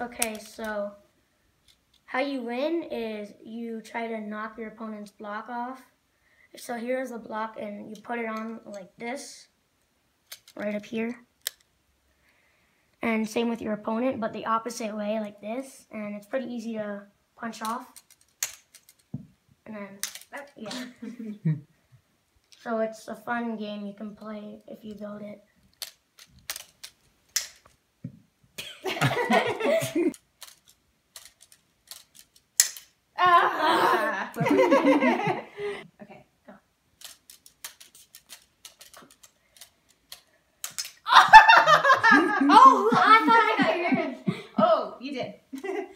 Okay, so how you win is you try to knock your opponent's block off. So here's the block and you put it on like this, right up here. And same with your opponent, but the opposite way like this. And it's pretty easy to punch off. And then, uh, yeah. so it's a fun game you can play if you build it. Ah! okay. Go. oh, I thought I got yours. Oh, you did.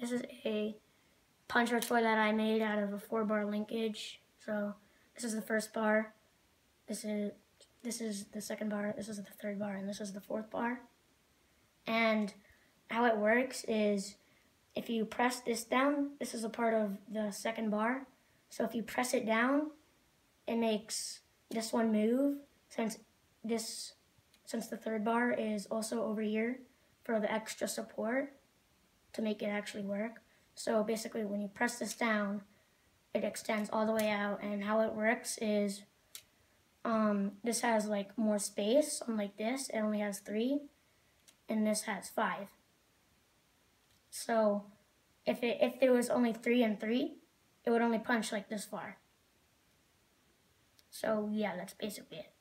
This is a puncher toy that I made out of a four bar linkage. So this is the first bar. This is this is the second bar. This is the third bar, and this is the fourth bar. And how it works is if you press this down, this is a part of the second bar. So if you press it down, it makes this one move since this since the third bar is also over here for the extra support to make it actually work. So basically when you press this down, it extends all the way out and how it works is um, this has like more space unlike this, it only has three and this has five. So if it if there was only three and three, it would only punch like this far. So yeah, that's basically it.